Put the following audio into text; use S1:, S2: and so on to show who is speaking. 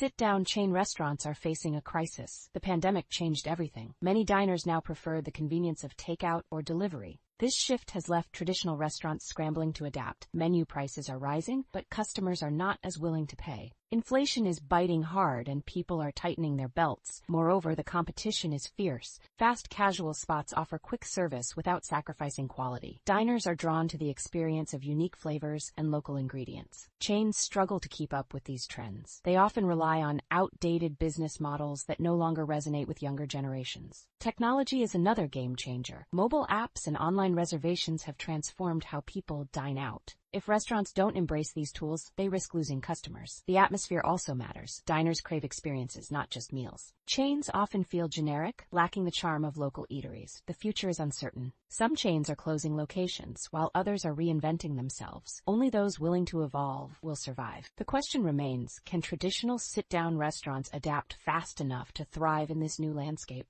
S1: Sit-down chain restaurants are facing a crisis. The pandemic changed everything. Many diners now prefer the convenience of takeout or delivery. This shift has left traditional restaurants scrambling to adapt. Menu prices are rising, but customers are not as willing to pay. Inflation is biting hard and people are tightening their belts. Moreover, the competition is fierce. Fast casual spots offer quick service without sacrificing quality. Diners are drawn to the experience of unique flavors and local ingredients. Chains struggle to keep up with these trends. They often rely on outdated business models that no longer resonate with younger generations. Technology is another game changer. Mobile apps and online reservations have transformed how people dine out. If restaurants don't embrace these tools, they risk losing customers. The atmosphere also matters. Diners crave experiences, not just meals. Chains often feel generic, lacking the charm of local eateries. The future is uncertain. Some chains are closing locations, while others are reinventing themselves. Only those willing to evolve will survive. The question remains, can traditional sit-down restaurants adapt fast enough to thrive in this new landscape?